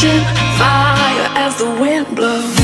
catching fire as the wind blows.